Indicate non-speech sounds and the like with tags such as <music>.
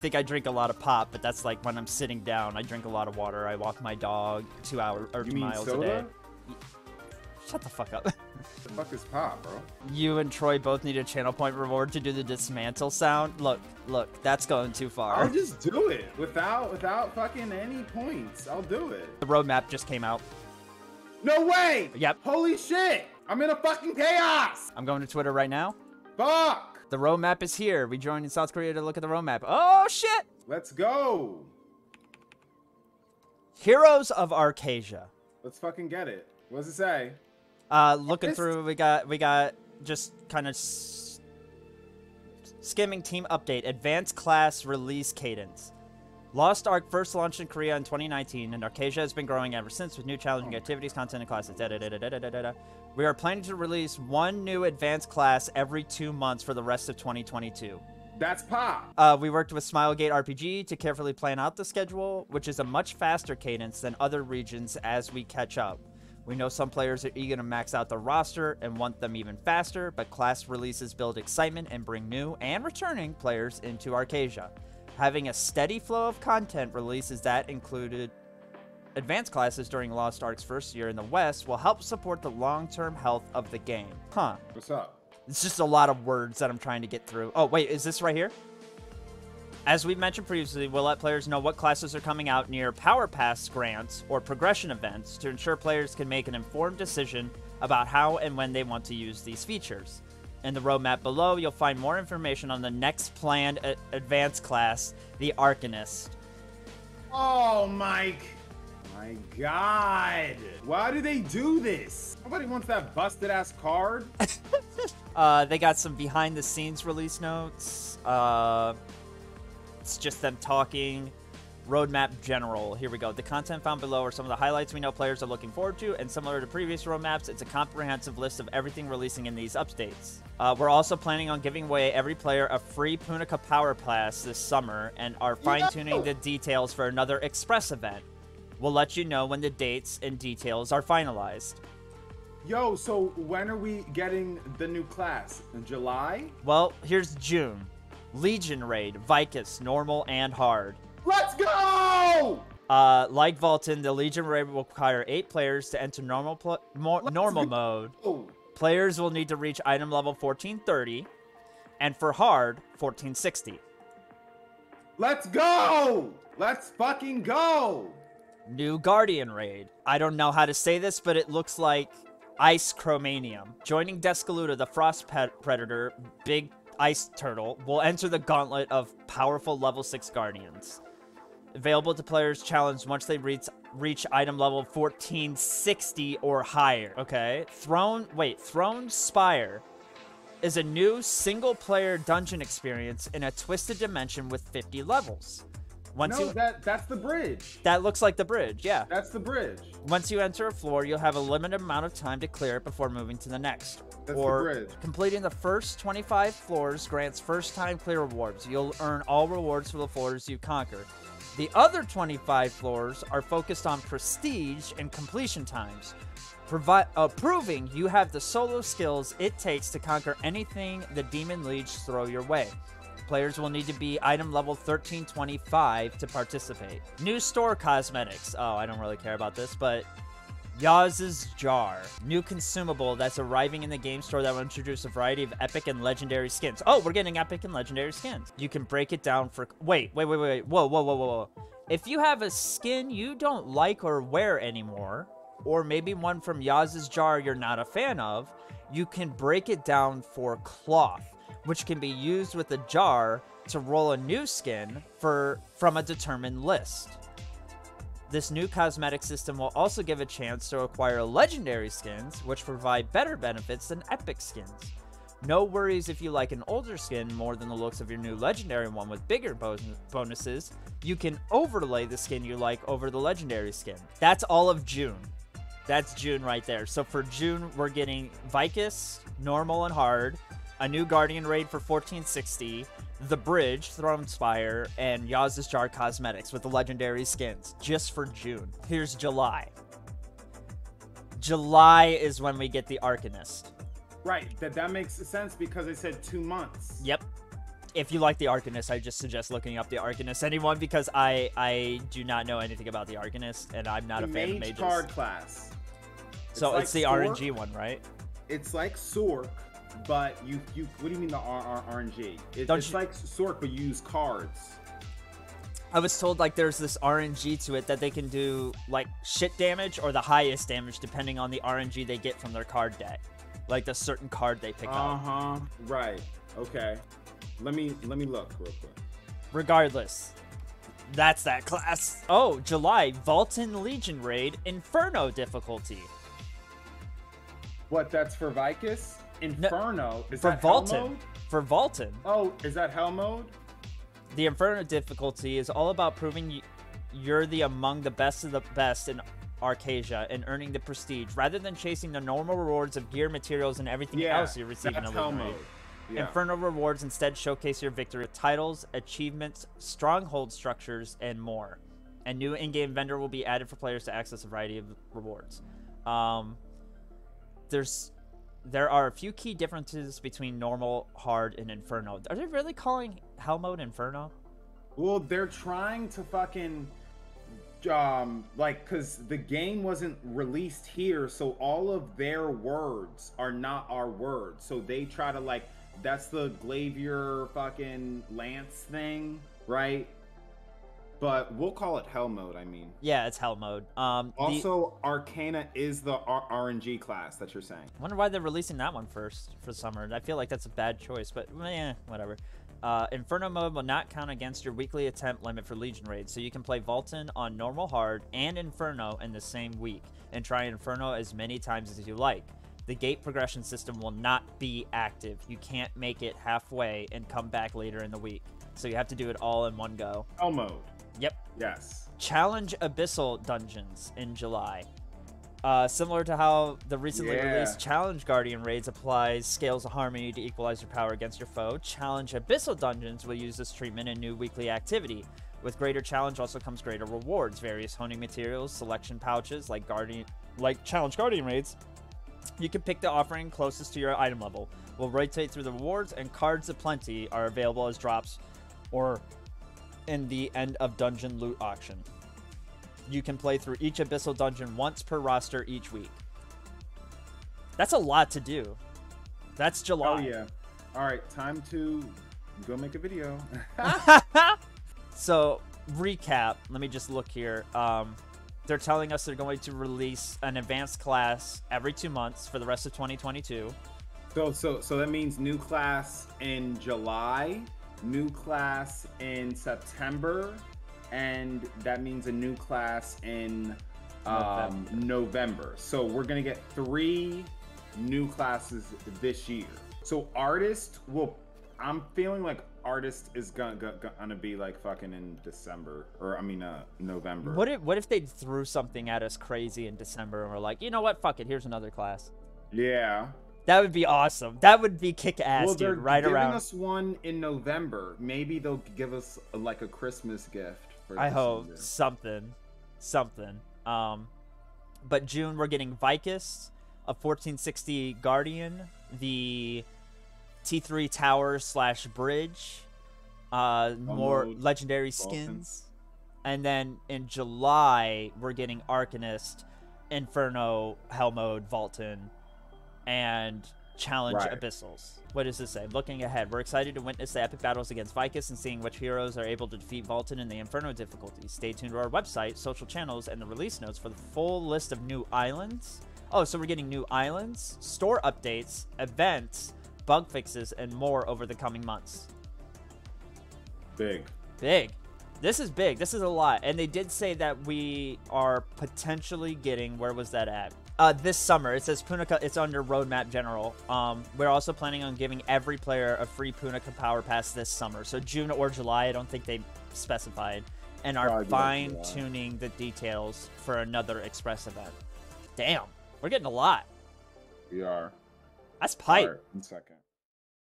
think I drink a lot of pop, but that's like when I'm sitting down. I drink a lot of water. I walk my dog two hours or You two miles soda? a day. Shut the fuck up. <laughs> The fuck is pop, bro? You and Troy both need a channel point reward to do the dismantle sound. Look, look, that's going too far. I'll just do it without without fucking any points. I'll do it. The roadmap just came out. No way! Yep. Holy shit! I'm in a fucking chaos! I'm going to Twitter right now. Fuck! The roadmap is here. We joined in South Korea to look at the roadmap. Oh shit! Let's go! Heroes of Arkesia. Let's fucking get it. What does it say? Uh, looking through, we got we got just kind of skimming team update. Advanced class release cadence. Lost Ark first launched in Korea in 2019, and Arkesia has been growing ever since with new challenging activities, content, and classes. Da, da, da, we are planning to release one new advanced class every two months for the rest of 2022. That's pop. Uh, we worked with Smilegate RPG to carefully plan out the schedule, which is a much faster cadence than other regions as we catch up. We know some players are eager to max out the roster and want them even faster, but class releases build excitement and bring new and returning players into Arkesia. Having a steady flow of content releases that included advanced classes during Lost Ark's first year in the West will help support the long term health of the game. Huh. What's up? It's just a lot of words that I'm trying to get through. Oh, wait, is this right here? As we mentioned previously, we'll let players know what classes are coming out near Power Pass grants or progression events to ensure players can make an informed decision about how and when they want to use these features. In the roadmap below, you'll find more information on the next planned a- advanced class, the Arcanist. Oh, Mike. My God. Why do they do this? Nobody wants that busted ass card. <laughs> <laughs> Uh, they got some behind the scenes release notes. Uh, it's just them talking. Roadmap general. Here we go. The content found below are some of the highlights we know players are looking forward to, and similar to previous roadmaps, it's a comprehensive list of everything releasing in these updates. Uh, we're also planning on giving away every player a free Punika Power Pass this summer, and are fine tuning the details for another Express event. We'll let you know when the dates and details are finalized. Yo, so when are we getting the new class? In July? Well, here's June. Legion Raid, Vykas, normal and hard. Let's go! Uh, like Valtan, the Legion Raid will require eight players to enter normal pl- mo- Let's normal mode. Players will need to reach item level 1430, and for hard, 1460. let's go! Let's fucking go! New Guardian Raid. I don't know how to say this, but it looks like Ice Chromanium. Joining Deskaluda, the Frost Predator, Big Ice Turtle, will enter the gauntlet of powerful level 6 Guardians. Available to players challenged once they reach reach item level 1460 or higher. Okay. Throne wait, Throne Spire is a new single player dungeon experience in a twisted dimension with 50 levels. Once no, you that that's the bridge. that looks like the bridge, yeah. That's the bridge. Once you enter a floor, you'll have a limited amount of time to clear it before moving to the next. That's the or bridge. completing the first 25 floors grants first time clear rewards. You'll earn all rewards for the floors you conquer. The other 25 floors are focused on prestige and completion times, provi- uh, proving you have the solo skills it takes to conquer anything the Demon Legion throw your way. Players will need to be item level 1325 to participate. New store cosmetics. Oh, I don't really care about this, but Yaz's Jar. New consumable that's arriving in the game store that will introduce a variety of epic and legendary skins. Oh, we're getting epic and legendary skins. You can break it down for. Wait, wait, wait, wait. whoa, whoa, whoa, whoa. If you have a skin you don't like or wear anymore, or maybe one from Yaz's Jar you're not a fan of, you can break it down for cloth, which can be used with a jar to roll a new skin for from a determined list. This new cosmetic system will also give a chance to acquire legendary skins, which provide better benefits than epic skins. No worries if you like an older skin more than the looks of your new legendary one with bigger bon- bonuses. You can overlay the skin you like over the legendary skin. That's all of June. That's June right there. So for June, we're getting Vykas, normal and hard, a new Guardian raid for 1460, the Bridge, Throne Spire, and Yaz's Jar Cosmetics with the legendary skins just for June. Here's July. July is when we get the Arcanist. Right. That that makes sense because I said two months. Yep. if you like the Arcanist, I just suggest looking up the Arcanist. Anyone, because I I do not know anything about the Arcanist, and I'm not the a fan of mages. card class. so like it's the Sork. RNG one, right? It's like Sork, but you you. What do you mean the R- R- RNG? It, Don't it's you- like Sork, but you use cards. I was told like there's this RNG to it that they can do like shit damage or the highest damage depending on the RNG they get from their card deck, like the certain card they pick Uh up. huh. Right. Okay. Let me let me look real quick. Regardless, that's that class. Oh, July Valtan Legion raid Inferno difficulty. What? That's for Vykas? Inferno. is for that hell mode? For Valtan, Oh, is that hell mode? the Inferno difficulty is all about proving you're the among the best of the best in Arkesia and earning the prestige, rather than chasing the normal rewards of gear, materials, and everything Yeah. else you receive in that's a hell mode. Yeah. Inferno rewards instead showcase your victory with titles, achievements, stronghold structures, and more. A new in-game vendor will be added for players to access a variety of rewards. Um, there's there are a few key differences between normal, hard, and inferno. Are they really calling hell mode inferno? Well, they're trying to fucking um like cuz the game wasn't released here, so all of their words are not our words. So they try to like that's the Glaivier fucking Lance thing, right? But we'll call it hell mode, I mean. Yeah, it's hell mode. Um, the- Also, Arcana is the R- RNG class that you're saying. I wonder why they're releasing that one first for summer. I feel like that's a bad choice, but eh, whatever. Uh, Inferno mode will not count against your weekly attempt limit for Legion raids, so you can play Valtan on normal hard and Inferno in the same week, and try Inferno as many times as you like. The gate progression system will not be active. You can't make it halfway and come back later in the week, so you have to do it all in one go. Hell mode. Yep, Yes. Challenge Abyssal Dungeons in July. Uh, similar to how the recently Yeah. released Challenge Guardian raids applies scales of harmony to equalize your power against your foe, Challenge Abyssal Dungeons will use this treatment in new weekly activity. With greater challenge also comes greater rewards, various honing materials, selection pouches like Guardian like Challenge Guardian raids. You can pick the offering closest to your item level. We'll rotate through the rewards and cards aplenty are available as drops or in the end of dungeon loot auction. You can play through each abyssal dungeon once per roster each week. That's a lot to do. That's July. Oh yeah. All right, time to go make a video. <laughs> So, recap. Let me just look here. Um, they're telling us they're going to release an advanced class every two months for the rest of 2022. so so so that means new class in July, new class in September, and that means a new class in um, November. So we're gonna get three new classes this year. So artist will. I'm feeling like artist is gonna gonna be like fucking in December or I mean uh November. What if what if they threw something at us crazy in December and we're like, you know what? Fuck it. Here's another class. Yeah. That would be awesome. That would be kick ass, well, dude. Right giving around. us one in November. Maybe they'll give us like a Christmas gift. For I hope December. something, something. Um, but June we're getting Vykas, a 1460 Guardian, the T3 Tower slash Bridge, uh, more legendary skins, and then in July we're getting Arcanist, Inferno, Hell Mode, and Challenge Right. Abyssals. What does this say? Looking ahead, we're excited to witness the epic battles against Vykas and seeing which heroes are able to defeat Valtan in the Inferno difficulty. Stay tuned to our website, social channels, and the release notes for the full list of new islands. Oh, so we're getting new islands, store updates, events, bug fixes, and more over the coming months. big. Big. This is big. This is a lot. And they did say that we are potentially getting where was that at? Uh, this summer. It says Punika. It's under Roadmap General. Um, we're also planning on giving every player a free Punika Power Pass this summer. So June or July. I don't think they specified. And are Probably fine July. tuning the details for another Express event. Damn, we're getting a lot. We are. That's pipe. Alright, one second.